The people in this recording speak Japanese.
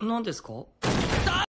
何ですか？